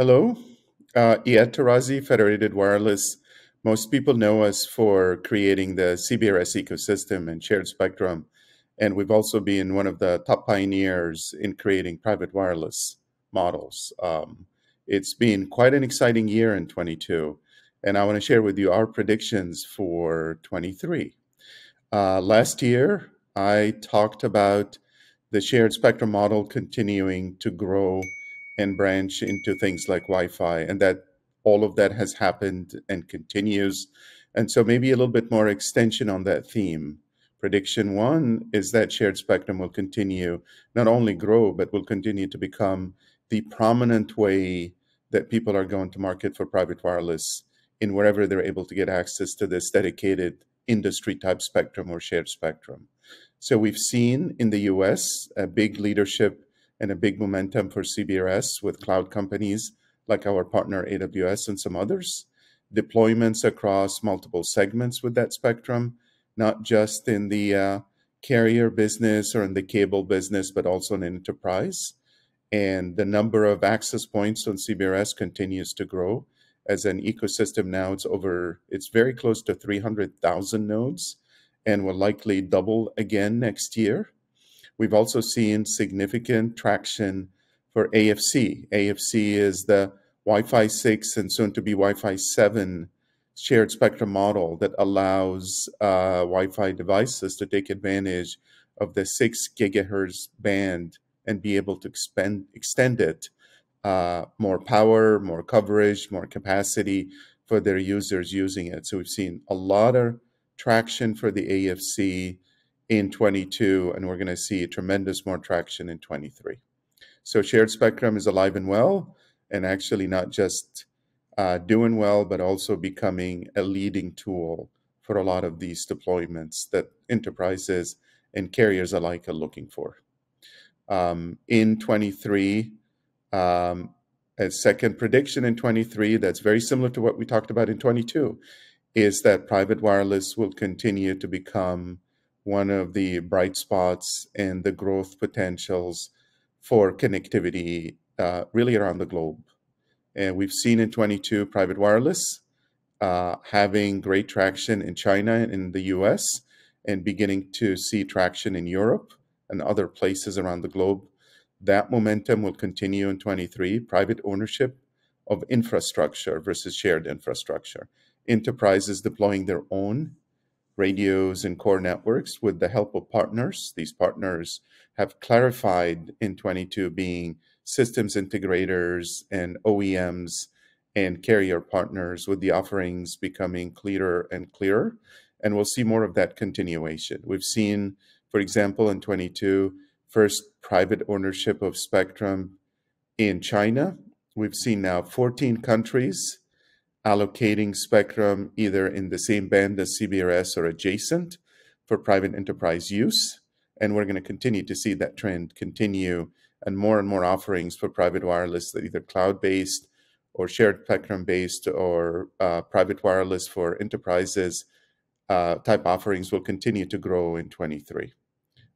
Hello, uh, Iyad Tarazi, Federated Wireless. Most people know us for creating the CBRS ecosystem and shared spectrum. And we've also been one of the top pioneers in creating private wireless models. Um, it's been quite an exciting year in 22. And I want to share with you our predictions for 23. Uh, last year, I talked about the shared spectrum model continuing to grow and branch into things like Wi-Fi, and that all of that has happened and continues. And so maybe a little bit more extension on that theme. Prediction one is that shared spectrum will continue not only grow, but will continue to become the prominent way that people are going to market for private wireless in wherever they're able to get access to this dedicated industry type spectrum or shared spectrum. So we've seen in the US a big leadership and a big momentum for CBRS with cloud companies like our partner AWS and some others. Deployments across multiple segments with that spectrum, not just in the uh, carrier business or in the cable business, but also in enterprise. And the number of access points on CBRS continues to grow as an ecosystem now. It's over, it's very close to 300,000 nodes and will likely double again next year. We've also seen significant traction for AFC. AFC is the Wi-Fi 6 and soon to be Wi-Fi 7 shared spectrum model that allows uh, Wi-Fi devices to take advantage of the 6 gigahertz band and be able to expand, extend it uh, more power, more coverage, more capacity for their users using it. So we've seen a lot of traction for the AFC in 22, and we're going to see tremendous more traction in 23. So shared spectrum is alive and well, and actually not just uh, doing well, but also becoming a leading tool for a lot of these deployments that enterprises and carriers alike are looking for. Um, in 23, um, a second prediction in 23 that's very similar to what we talked about in 22 is that private wireless will continue to become one of the bright spots and the growth potentials for connectivity uh, really around the globe. And we've seen in 22 private wireless uh, having great traction in China and in the US and beginning to see traction in Europe and other places around the globe. That momentum will continue in 23, private ownership of infrastructure versus shared infrastructure enterprises deploying their own radios and core networks with the help of partners. These partners have clarified in 22 being systems integrators and OEMs and carrier partners with the offerings becoming clearer and clearer. And we'll see more of that continuation. We've seen, for example, in 22, first private ownership of spectrum in China. We've seen now 14 countries allocating spectrum either in the same band as CBRS or adjacent for private enterprise use. And we're going to continue to see that trend continue and more and more offerings for private wireless that either cloud-based or shared spectrum-based or uh, private wireless for enterprises uh, type offerings will continue to grow in 23.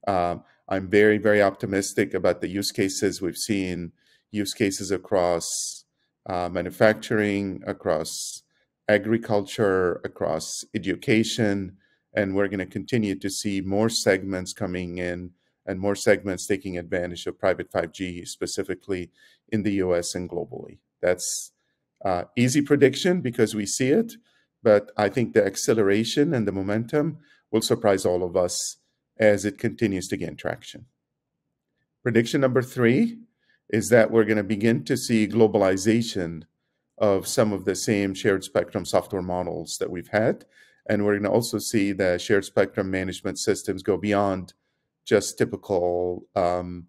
Um, I'm very, very optimistic about the use cases. We've seen use cases across uh, manufacturing, across agriculture, across education, and we're going to continue to see more segments coming in and more segments taking advantage of private 5G, specifically in the US and globally. That's uh, easy prediction because we see it, but I think the acceleration and the momentum will surprise all of us as it continues to gain traction. Prediction number three is that we're going to begin to see globalization of some of the same shared spectrum software models that we've had. And we're going to also see the shared spectrum management systems go beyond just typical um,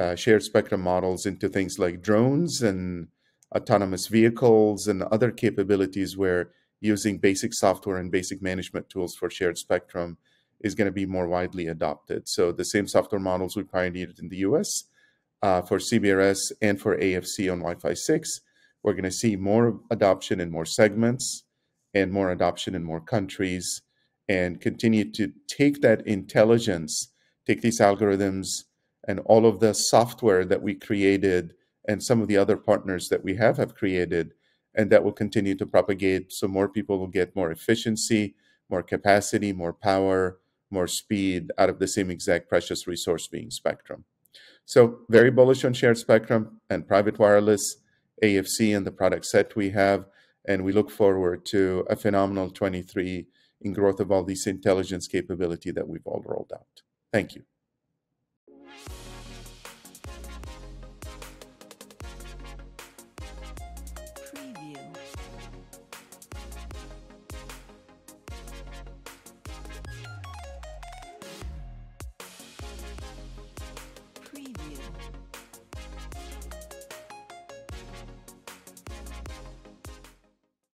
uh, shared spectrum models into things like drones and autonomous vehicles and other capabilities where using basic software and basic management tools for shared spectrum is going to be more widely adopted. So the same software models we pioneered in the US uh, for CBRS and for AFC on Wi-Fi 6. We're going to see more adoption in more segments and more adoption in more countries and continue to take that intelligence, take these algorithms and all of the software that we created and some of the other partners that we have have created and that will continue to propagate so more people will get more efficiency, more capacity, more power, more speed out of the same exact precious resource being spectrum. So very bullish on shared spectrum and private wireless, AFC and the product set we have. And we look forward to a phenomenal 23 in growth of all these intelligence capability that we've all rolled out. Thank you.